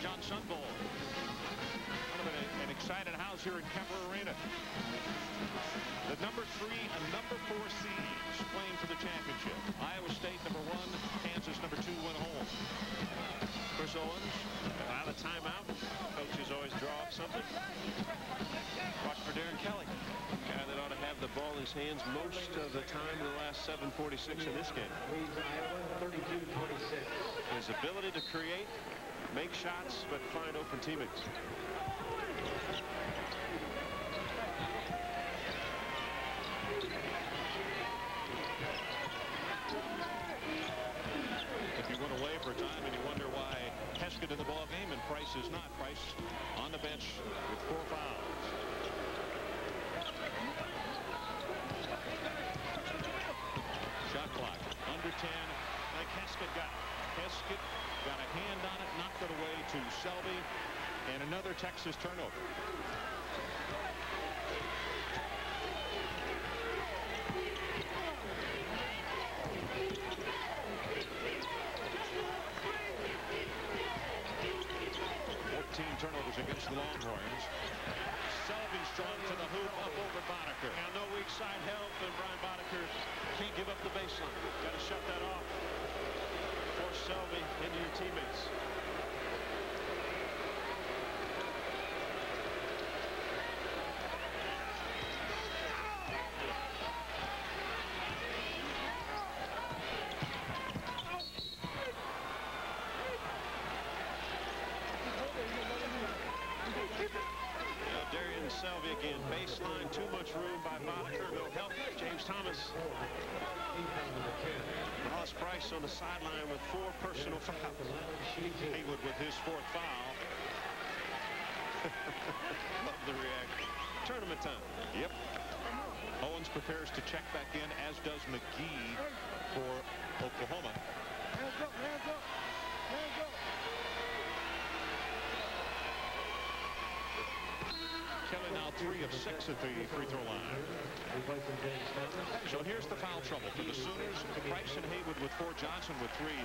John Sun Bowl. Kind of an, excited house here in Kemper Arena. The number three and number four seeds playing for the championship. Iowa State number one, Kansas number two went home. The ball in his hands most of the time in the last 746 in this game. His ability to create, make shots, but find open teammates. If you went away for a time and you wonder why Heskett in the ball game and Price is not, Price on the bench with four fouls. Shot clock under 10. Like Heskett got Heskett got a hand on it, knocked it away to Selvy, and another Texas turnover. Turnovers against the Longhorns. Selvy strong to the hoop, up over Boddicker. Now no weak side help, and Brian Boddicker can't give up the baseline. Got to shut that off. Force Selvy into your teammates. Now Daryan Selvy again. Baseline, too much room by Boddicker. No help. James Thomas. Hollis Price on the sideline with four personal fouls. Haywood with his fourth foul. Love the reaction. Tournament time. Yep. Owens prepares to check back in, as does McGhee for Oklahoma. Hands up, hands up, hands up. Now three of six at the free throw line. So here's the foul trouble for the Sooners. Price and Haywood with four, Johnson with three.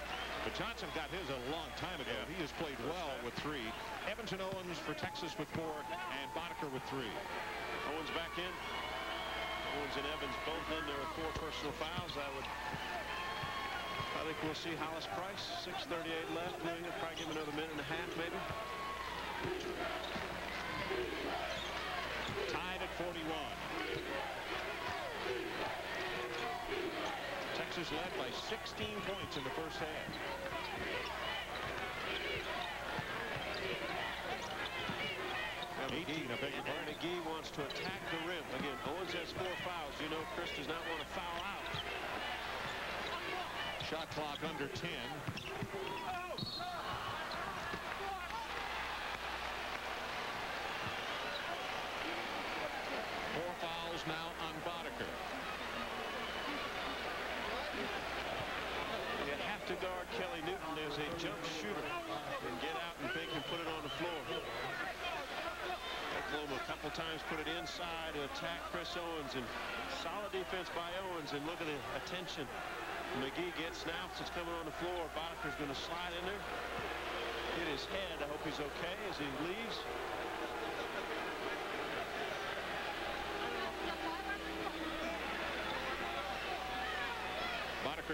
But Johnson got his a long time ago. He has played well with three. Evans and Owens for Texas with four, and Boddicker with three. Owens back in. Owens and Evans both in there with four personal fouls. I would. I think we'll see Hollis Price. 6:38 left. He'll probably give him another minute and a half, maybe. Tied at 41. Texas led by 16 points in the first half. Now, 18, I beg your pardon. McGhee wants to attack the rim. Again, Owens has four fouls. You know Chris does not want to foul out. Shot clock under 10. Four fouls now on Boddicker. Guard Kelly Newton as a jump shooter and get out and and put it on the floor. Oklahoma a couple times put it inside to attack Chris Owens and solid defense by Owens and look at the attention McGhee gets now since coming on the floor. Boddicker's going to slide in there. Hit his head. I hope he's okay as he leaves.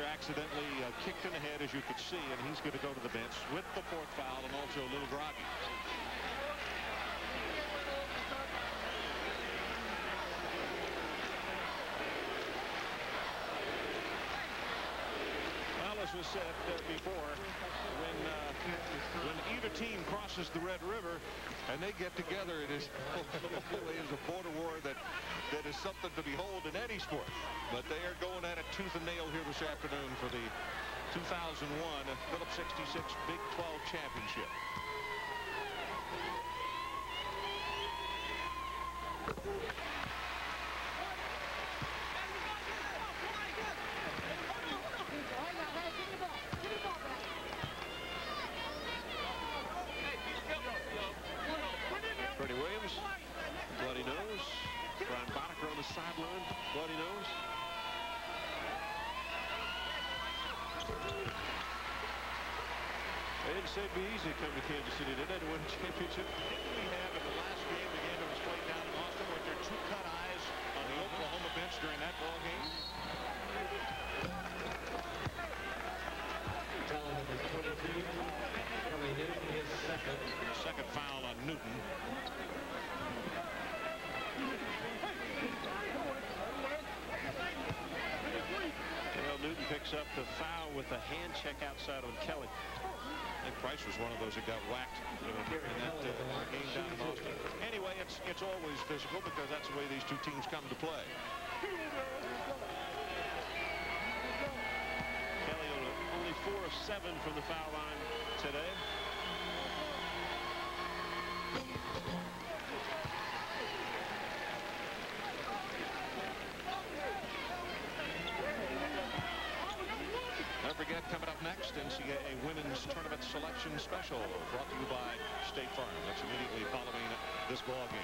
Accidentally uh, kicked in the head, as you could see, and he's going to go to the bench with the fourth foul and also a little groggy. Well, as was said uh, before, when uh, when either team crosses the Red River and they get together, it is really a border war that that is something to behold in any sport. But they are going at it tooth and nail here this afternoon for the 2001 Phillips 66 Big 12 Championship. Freddie Williams, bloody nose. Brian Boddicker on the sideline, bloody nose. didn't say it'd be easy to come to Kansas City, did they, to win a championship? Didn't we have picks up the foul with a hand check outside on Kelly. I think Price was one of those that got whacked in that uh, game down in Austin. Anyway, it's it's always physical because that's the way these two teams come to play. Kelly only four of seven from the foul line today. Don't forget, coming up next, NCAA Women's Tournament Selection Special, brought to you by State Farm. That's immediately following this ball game.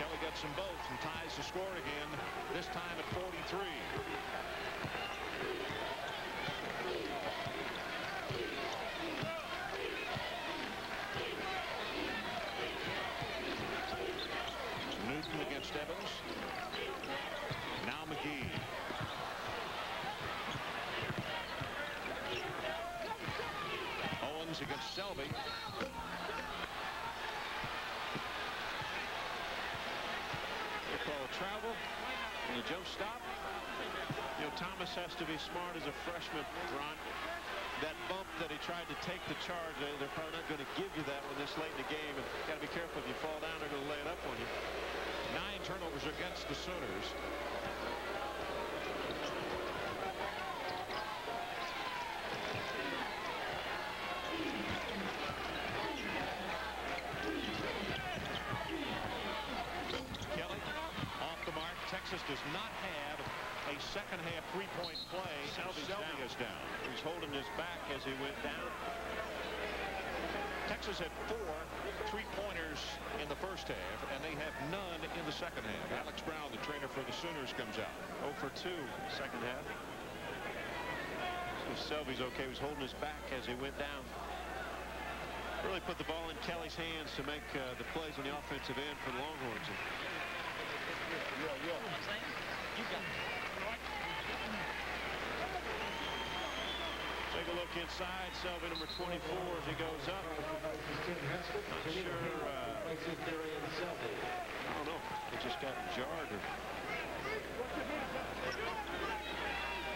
Kelly gets them both and ties the score again, this time at 43. Newton against Evans. Now McGhee. Owens against Selvy. They call travel and the jump stop. You know, Thomas has to be smart as a freshman, Ron. That bump that he tried to take the charge, they, they're probably not going to give you that one this late in the game. And got to be careful if you fall down, they're going to lay it up on you. Nine turnovers against the Sooners. Second half three-point play. Selvy's Selvy down. is down. He's holding his back as he went down. Texas had four three-pointers in the first half, and they have none in the second half. Alex Brown, the trainer for the Sooners, comes out. 0 for 2 second half. So Selvy's okay. He was holding his back as he went down. Really put the ball in Kelly's hands to make uh, the plays on the offensive end for the Longhorns. Take a look inside. Selvy number 24 as he goes up. Not sure. Uh, I don't know. He just got jarred.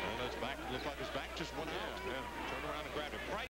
And his back looked like his back just went out. yeah,